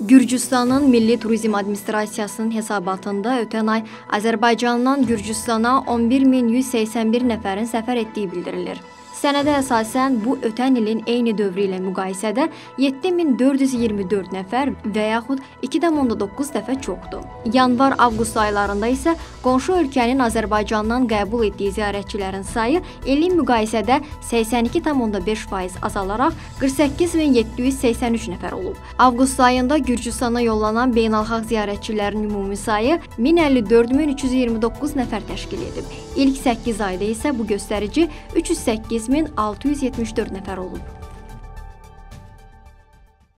Gürcüstanın Milli Turizm Administrasiyasının hesabatında ötən ay Azərbaycandan Gürcüstana 11181 nəfərin səfər etdiyi bildirilir. Sənədə əsasən bu ötən ilin eyni dövrü ilə müqayisədə 7424 nəfər və yaxud 2.9 dəfə çoxdur. Yanvar-avqust aylarında isə qonşu ölkənin Azərbaycandan qəbul etdiyi ziyarətçilərin sayı ilin müqayisədə 82.5% azalaraq 48783 nəfər olub. Avqust ayında Gürcüstana yollanan beynəlxalq ziyarətçilərin ümumi sayı 154329 nəfər təşkil edib. İlk 8 ayda isə bu göstərici 308 8674 nəfər olub.